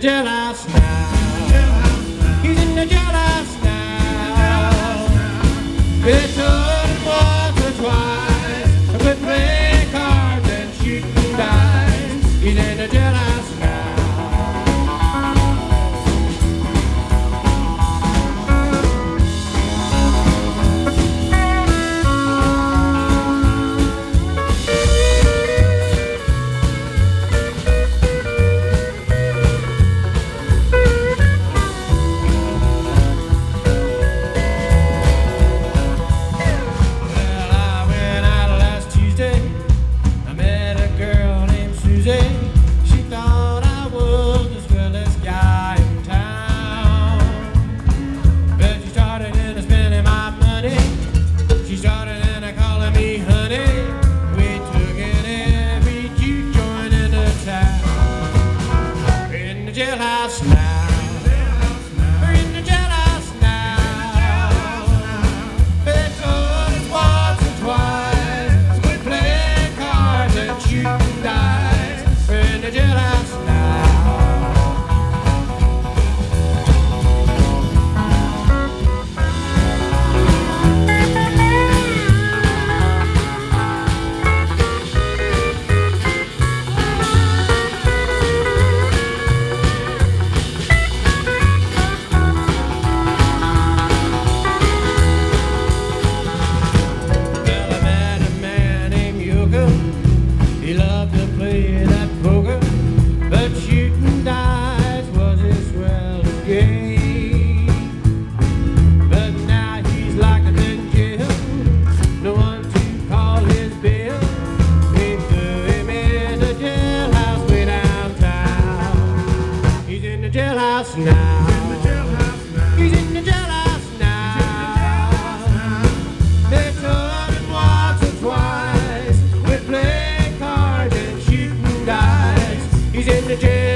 the jailhouse now. He's in the jailhouse now. now. He's in the jailhouse now. They him once twice. We play cards and dice. He's in the jail.